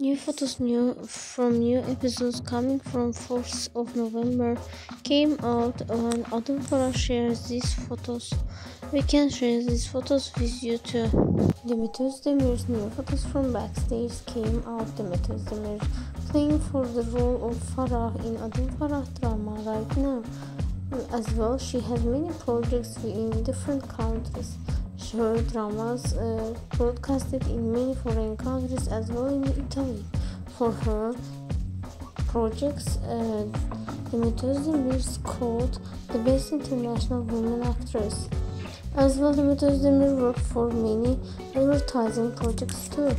New photos new from new episodes coming from 4th of November came out when Adım Farah shares these photos. We can share these photos with you too. Demet Özdemir's new photos from backstage came out. Demet Özdemir playing for the role of Farah in Adım Farah drama right now. As well, she has many projects in different countries. Her dramas uh, broadcasted in many foreign countries as well in Italy. For her projects, uh, Demet Özdemir is called the best international women actress. As well, Demet Özdemir worked for many advertising projects too.